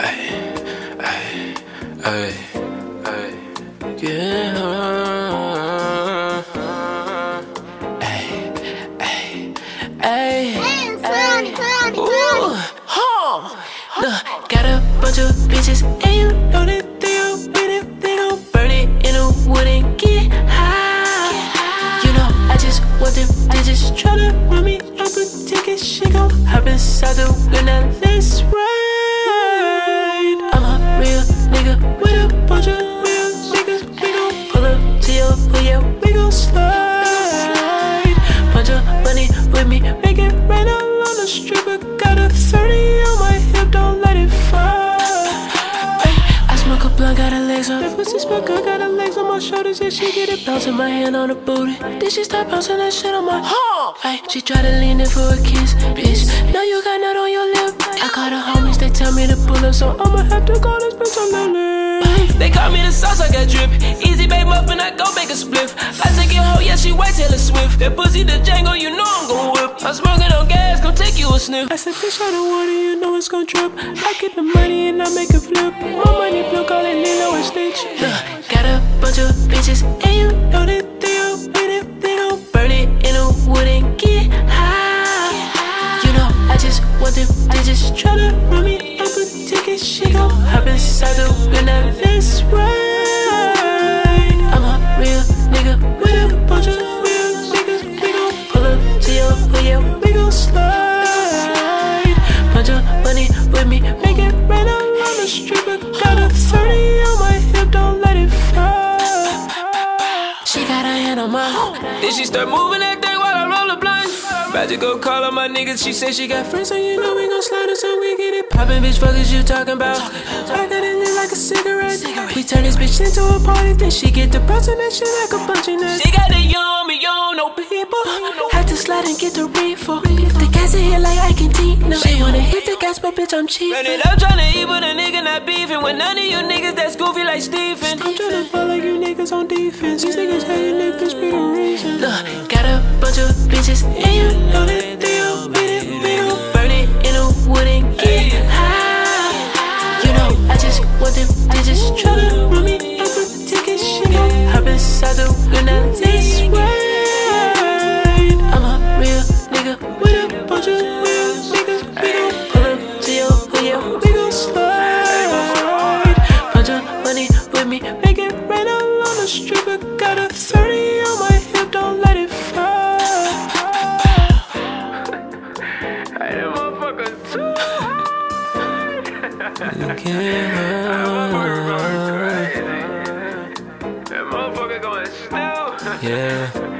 ay, ay, ay, yeah. Ay, ay, ay, ay. Ooh, huh. Got a bunch of bitches, and you know that they gon' in a wood and get high. You know, I just want them bitches tryna run me up a ticket. She gon' hop inside the whip, now let's ride. Blunt, got her legs up. That pussy smoke good, got her legs on my shoulders. Yeah, she get it bouncing my hand on the booty. Then she start bouncing that shit on my huh. Ay, she try to lean in for a kiss, bitch. Now you got nut on your lip. I call the homies, they tell me to pull up, so I'ma have to call this bitch a lil Lyft. They call me the sauce, I got drip. Easy bake muffin, I go make a spliff. I take it home, yeah, she white Taylor Swift. That pussy the Django, you know you a sniff. I said, bitch, I don't want it, you know it's gon' drip. I get the money and I make it flip. My money blue, call it Lilo and Stitch. Look, got a bunch of bitches, and you know that they gon' beat it, they gon' burn it in a wood and get high. You know, I just want them try to run me up a ticket. She gon' hop inside the me, make it rain on the street. I got a 30 on my hip, don't let it fall. She got her hand on my Then she start moving that thing while I roll a blunt. To go call on my niggas, she say she got friends, so you know we gon' slide us and we get it poppin'. Bitch, fuck is you talking about? I got it lit like a cigarette. We turn this bitch into a party, then she get the bouncing that shit like a bunch of nuts. She got the yummy, you don't people. To slide and get the reefer. If the gas in here like I can Tina. She wanna hit the gas, but bitch, I'm cheap. Run it up, tryna eat, but a nigga not beefing. With none of you niggas that's goofy like Stephen. I'm tryna fall like you niggas on defense. These niggas hate you niggas be the reason. Look, got a bunch of bitches, and you know that You can't That motherfucker going still. Yeah.